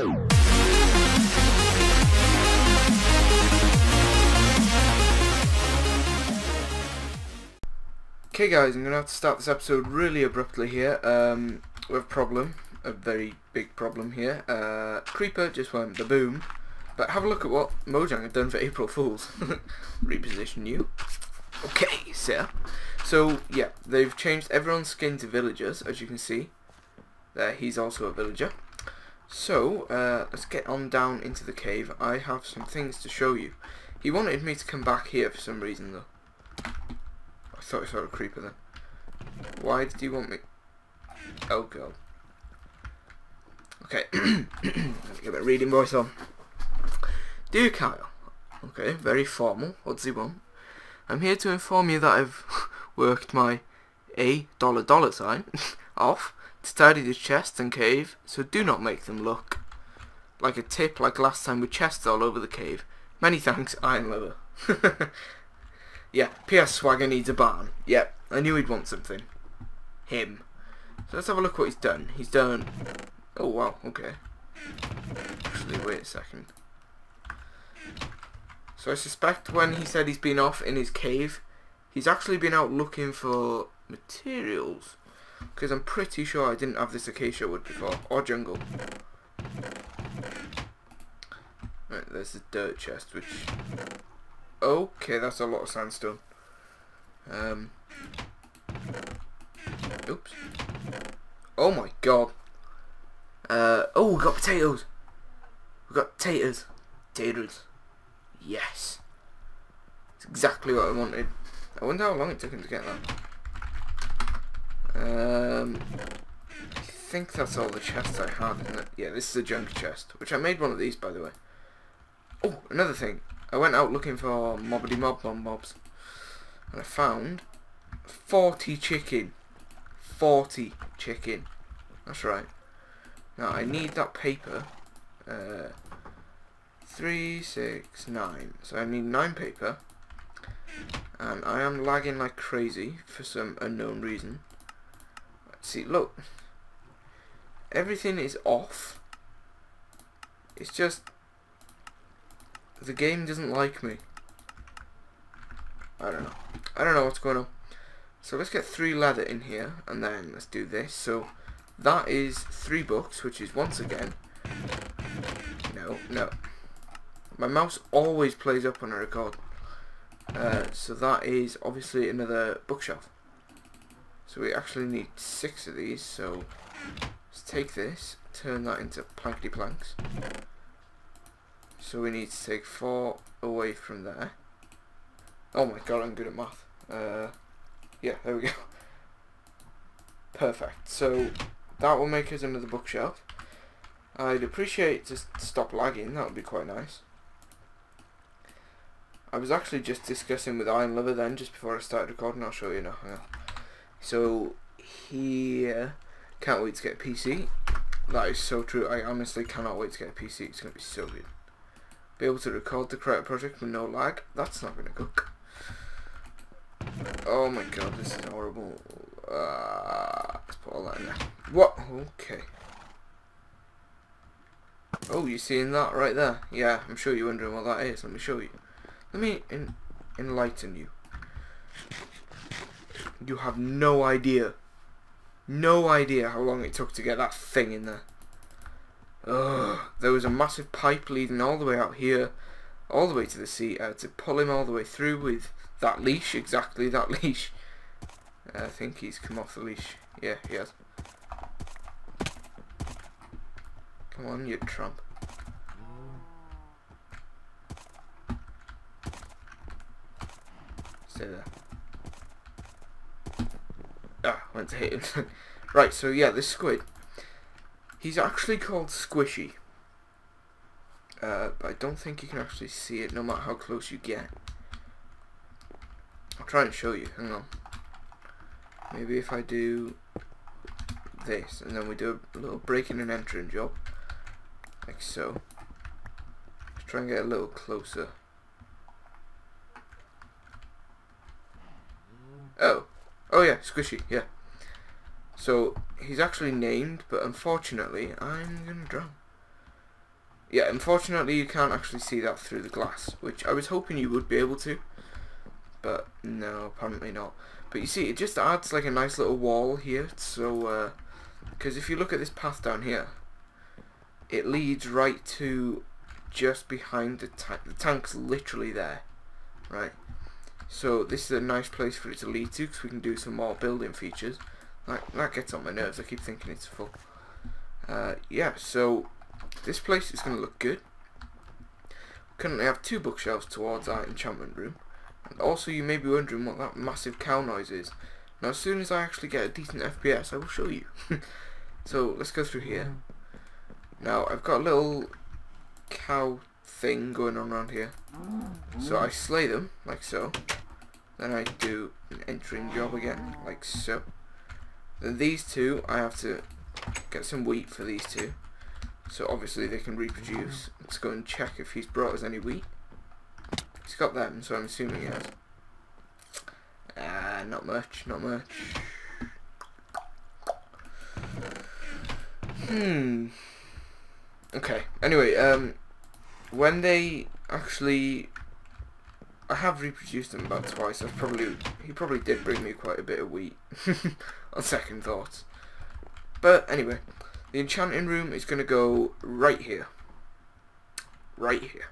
Okay guys, I'm going to have to start this episode really abruptly here. Um, we have a problem, a very big problem here. Uh, Creeper just went the boom. But have a look at what Mojang have done for April Fools. Reposition you. Okay, sir. So, yeah, they've changed everyone's skin to villagers, as you can see. There, he's also a villager. So, uh, let's get on down into the cave. I have some things to show you. He wanted me to come back here for some reason, though. I thought I saw a creeper then. Why did you want me? Oh god. Okay. Let me get my reading voice on. Dear Kyle. Okay, very formal. What What's he want? I'm here to inform you that I've worked my A dollar dollar sign off to tidy the chest and cave, so do not make them look like a tip like last time with chests all over the cave. Many thanks, Iron Liver. Yeah, PS Swagger needs a barn. Yep, I knew he'd want something. Him. So let's have a look what he's done. He's done... Oh, wow, okay. Actually, wait a second. So I suspect when he said he's been off in his cave, he's actually been out looking for materials. Because I'm pretty sure I didn't have this acacia wood before. Or jungle. Right, there's a dirt chest, which Okay, that's a lot of sandstone. Um. Oops. Oh my god. Uh, oh, we got potatoes. We got taters. Taters. Yes. It's exactly what I wanted. I wonder how long it took him to get that. Um, I think that's all the chests I had? Yeah, this is a junk chest, which I made one of these, by the way. Oh, another thing. I went out looking for mobbity mob bomb mobs. And I found 40 chicken. 40 chicken. That's right. Now I need that paper. Uh, 3, 6, 9. So I need 9 paper. And I am lagging like crazy for some unknown reason. See, look. Everything is off. It's just the game doesn't like me. I don't know. I don't know what's going on. So let's get three leather in here, and then let's do this. So that is three books, which is once again... No, no. My mouse always plays up on a record. Uh, so that is obviously another bookshelf. So we actually need six of these, so let's take this, turn that into plankety planks. So we need to take 4 away from there. Oh my god, I'm good at math. Uh, yeah, there we go. Perfect. So that will make us another bookshelf. I'd appreciate to stop lagging, that would be quite nice. I was actually just discussing with Iron Lover then, just before I started recording, I'll show you now. So, here, can't wait to get a PC. That is so true, I honestly cannot wait to get a PC, it's going to be so good be able to record the Cryto project with no lag. That's not going to cook. Oh my god, this is horrible. Uh, let's put all that in there. What? Okay. Oh, you seeing that right there? Yeah, I'm sure you're wondering what that is. Let me show you. Let me en enlighten you. You have no idea. No idea how long it took to get that thing in there. Ugh, there was a massive pipe leading all the way out here, all the way to the sea. I had to pull him all the way through with that leash, exactly that leash. I think he's come off the leash. Yeah, he has. Come on, you Trump. Stay there. Ah, went to hit him. right, so yeah, this squid He's actually called Squishy. Uh, but I don't think you can actually see it no matter how close you get. I'll try and show you. Hang on. Maybe if I do this and then we do a little breaking and entering job. Like so. Let's try and get a little closer. Oh. Oh yeah, Squishy, yeah. So he's actually named, but unfortunately I'm gonna drown. yeah, unfortunately you can't actually see that through the glass, which I was hoping you would be able to, but no, apparently not. But you see, it just adds like a nice little wall here, so, because uh, if you look at this path down here, it leads right to just behind the tank. The tank's literally there, right? So this is a nice place for it to lead to, because we can do some more building features. That, that gets on my nerves, I keep thinking it's full. Uh, yeah, so this place is going to look good. We Currently have two bookshelves towards our enchantment room. And also you may be wondering what that massive cow noise is. Now as soon as I actually get a decent FPS I will show you. so let's go through here. Now I've got a little cow thing going on around here. So I slay them like so. Then I do an entering job again like so. Then these two I have to get some wheat for these two. So obviously they can reproduce. Let's go and check if he's brought us any wheat. He's got them, so I'm assuming he has. Ah, not much, not much. Hmm. Okay. Anyway, um, when they actually, I have reproduced them about twice. I've probably he probably did bring me quite a bit of wheat on second thoughts. But anyway, the enchanting room is going to go right here. Right here.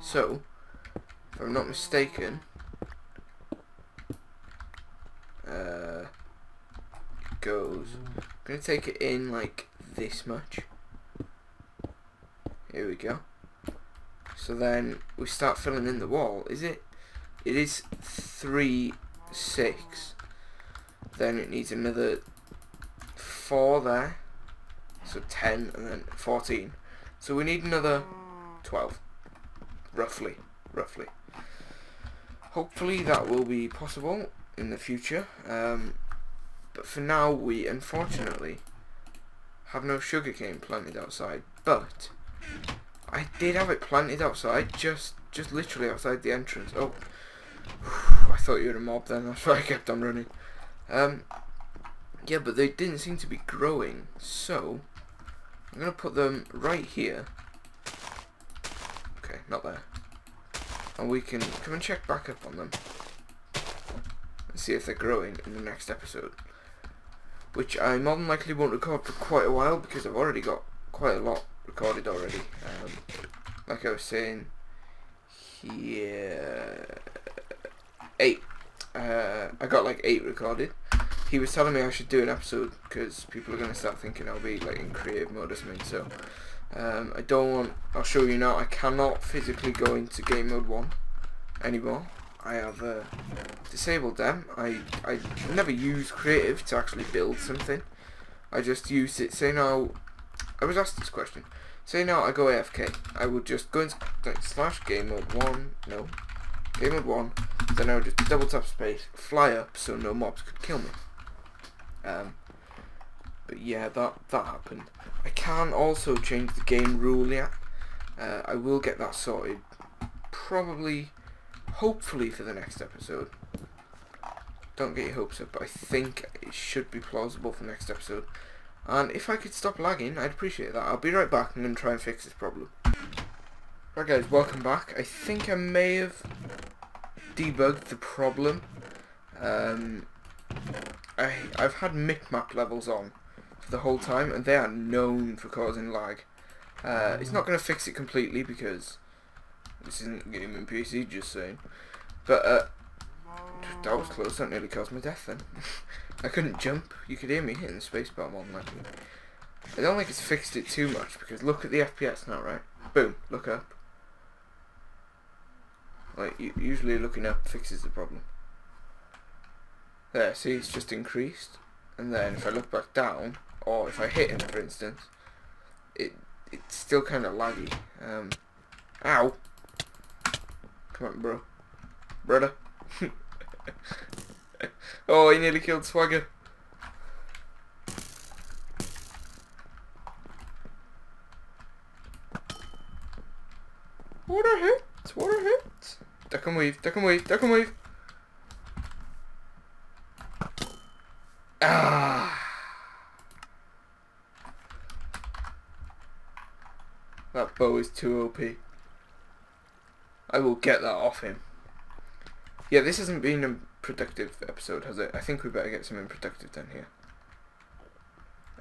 So, if I'm not mistaken, uh, goes, I'm going to take it in like this much. We go. So then we start filling in the wall. Is it? It is 3, 6. Then it needs another 4 there. So 10 and then 14. So we need another 12. Roughly. Roughly. Hopefully that will be possible in the future. Um, but for now we unfortunately have no sugarcane planted outside. But I did have it planted outside, just just literally outside the entrance. Oh, I thought you were a mob then, that's why I kept on running. Um, yeah, but they didn't seem to be growing, so I'm going to put them right here. Okay, not there. And we can come and check back up on them. And see if they're growing in the next episode. Which I more than likely won't record for quite a while because I've already got quite a lot recorded already. Um, like I was saying, here... Eight. Uh, I got like eight recorded he was telling me I should do an episode because people are going to start thinking I'll be like in creative mode or something. So um, I don't want. I'll show you now. I cannot physically go into game mode one anymore. I have uh, disabled them. I I never use creative to actually build something. I just use it. Say now, I was asked this question. Say now I go AFK. I would just go into like, slash game mode one. No, game mode one. Then I would just double tap space, fly up so no mobs could kill me. Um, but yeah, that that happened. I can also change the game rule yet. Uh, I will get that sorted probably, hopefully for the next episode. Don't get your hopes up, but I think it should be plausible for next episode. And if I could stop lagging, I'd appreciate that. I'll be right back and then try and fix this problem. Right guys, welcome back. I think I may have debugged the problem. Um, I, I've had mipmap levels on for the whole time, and they are known for causing lag. Uh, it's not going to fix it completely because this isn't a gaming PC, just saying. But uh, that was close. That nearly caused my death. Then I couldn't jump. You could hear me hitting the spacebar more than likely. I don't think it's fixed it too much because look at the FPS now, right? Boom, look up. Like usually looking up fixes the problem. There, see, it's just increased. And then if I look back down, or if I hit him, for instance, it it's still kind of laggy. Um, ow! Come on, bro. Brother. oh, he nearly killed Swagger. Water hits, water hits. Duck and weave, duck and weave, duck and weave. Ah. That bow is too OP. I will get that off him. Yeah, this hasn't been a productive episode, has it? I think we better get something productive done here.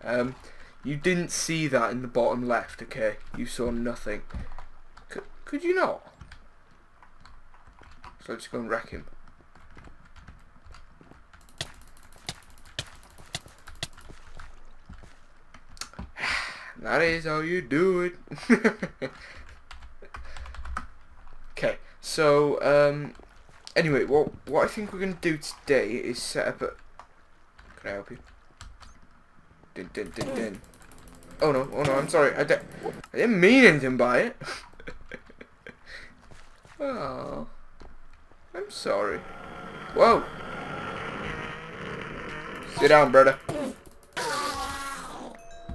Um, you didn't see that in the bottom left, okay? You saw nothing. C could you not? So let's go and wreck him. that is how you do it. okay, so um, anyway, what what I think we're gonna do today is set up a. Can I help you? Din din din hmm. din. Oh no! Oh no! I'm sorry. I, di I didn't mean anything by it. oh. I'm sorry. Whoa! Sit down, brother.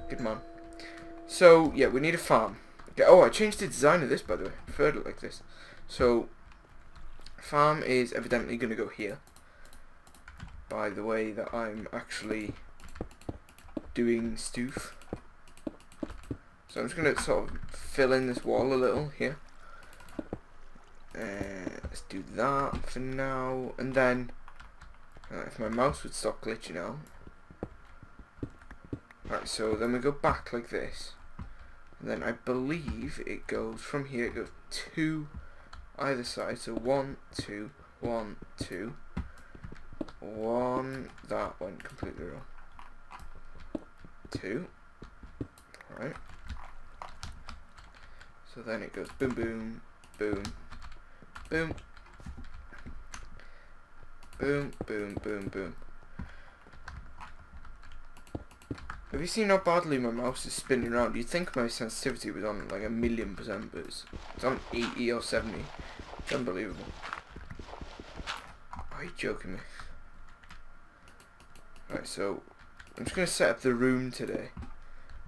Good man. So, yeah, we need a farm. Okay, oh, I changed the design of this, by the way. I preferred it like this. So, farm is evidently going to go here. By the way that I'm actually doing stoof. So I'm just going to sort of fill in this wall a little here. Uh, let's do that for now, and then uh, if my mouse would stop glitching out. Right, so then we go back like this, and then I believe it goes from here. It goes to either side. So one, two, one, two, one. That went completely wrong. Two. Right. So then it goes boom, boom, boom, Boom. Boom, boom, boom, boom. Have you seen how badly my mouse is spinning around? You'd think my sensitivity was on like a million percent, but it's, it's on 80 or 70. It's unbelievable. Are you joking me? Right, so I'm just going to set up the room today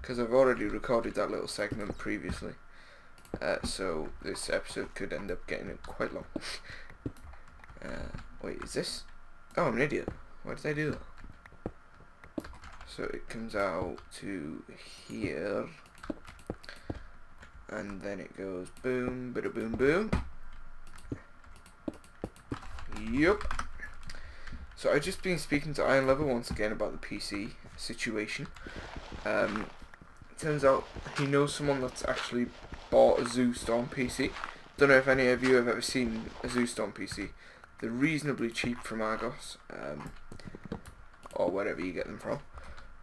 because I've already recorded that little segment previously. Uh, so this episode could end up getting quite long. uh, wait, is this? Oh, I'm an idiot. Why did I do that? So it comes out to here. And then it goes boom, bada boom, boom. Yup. So I've just been speaking to Iron Lover once again about the PC situation. Um, turns out he knows someone that's actually bought a Zoostorm PC. Don't know if any of you have ever seen a Zoostorm PC. They're reasonably cheap from Argos, um, or wherever you get them from.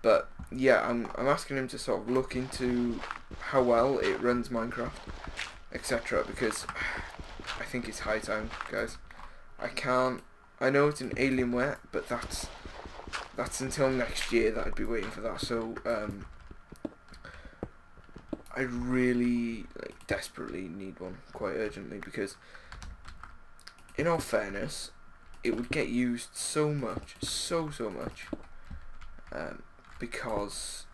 But yeah, I'm I'm asking him to sort of look into how well it runs Minecraft, etc. Because I think it's high time, guys. I can't. I know it's an Alienware, but that's that's until next year that I'd be waiting for that. So um, I really like desperately need one quite urgently because in all fairness it would get used so much so so much um, because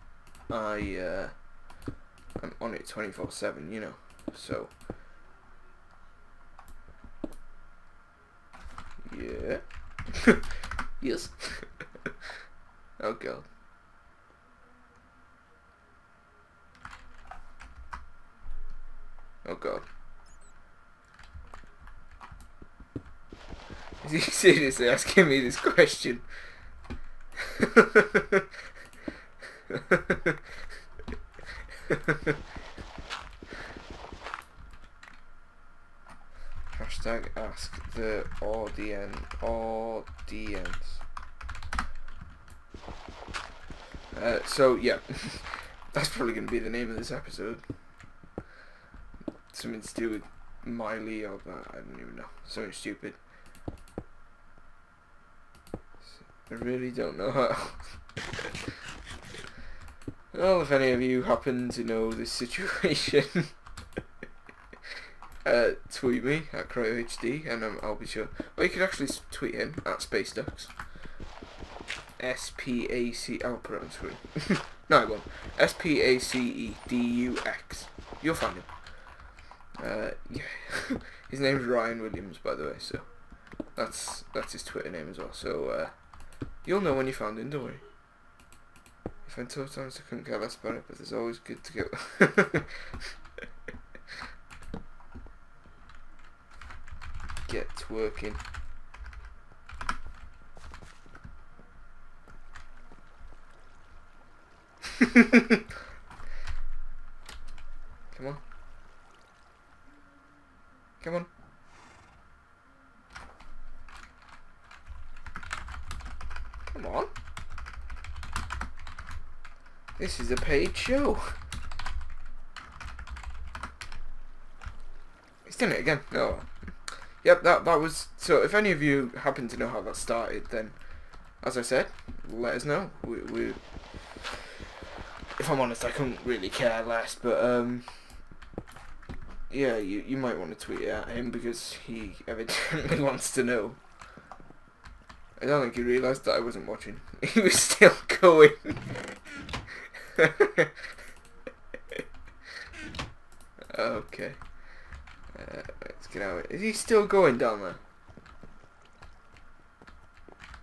I uh, I'm on it 24 7 you know so yeah yes oh god Oh god. Is he seriously asking me this question? Hashtag ask the audience. Audience. Uh, so yeah, that's probably going to be the name of this episode something to do with Miley or that. I don't even know. Something stupid. I really don't know how. well, if any of you happen to know this situation, uh, tweet me at CrytoHD and um, I'll be sure. Or you could actually tweet him at SpaceDux. S P A C. I'll put it on screen. no, I won't. S P A C E D U X. You'll find him. Uh, yeah, his name's Ryan Williams, by the way. So that's that's his Twitter name as well. So uh, you'll know when you found him, don't worry. I find times I couldn't get less about it, but it's always good to get get working. Come on. Come on. This is a paid show. He's done it again. No. Yep, that that was so. If any of you happen to know how that started, then, as I said, let us know. We, we if I'm honest, I couldn't really care less. But um, yeah, you you might want to tweet it at him because he evidently wants to know. I don't think he realised that I wasn't watching. He was still going. okay. Uh, let's get out. Is he still going down there?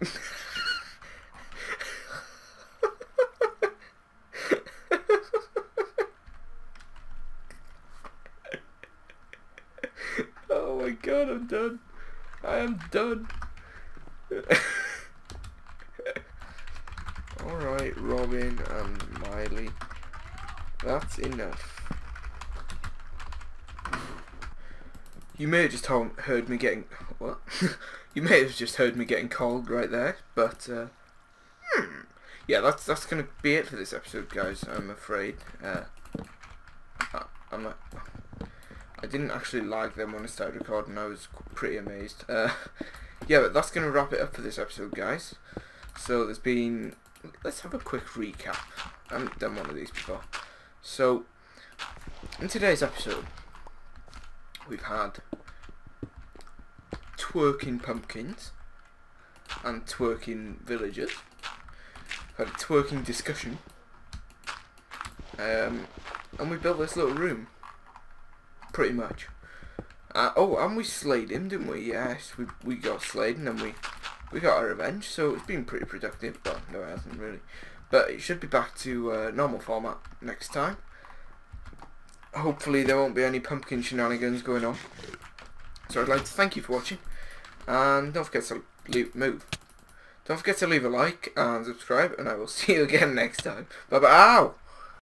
oh my god, I'm done. I am done. Alright, Robin and Miley. That's enough. You may have just heard me getting what? you may have just heard me getting cold right there, but uh, hmm. yeah, that's that's gonna be it for this episode, guys. I'm afraid. Uh, I, I'm I didn't actually like them when I started recording. I was pretty amazed. Uh, yeah, but that's gonna wrap it up for this episode, guys. So there's been. Let's have a quick recap. I haven't done one of these before. So in today's episode we've had twerking pumpkins and twerking villagers. Had a twerking discussion. Um, and we built this little room. Pretty much. Uh, oh, and we slayed him, didn't we? Yes, we we got slayed and then we we got our revenge. So it's been pretty productive. But no, it hasn't really. But it should be back to uh, normal format next time hopefully there won't be any pumpkin shenanigans going on. So I'd like to thank you for watching, and don't forget to leave, move. Don't forget to leave a like and subscribe, and I will see you again next time. Bye bye. Ow!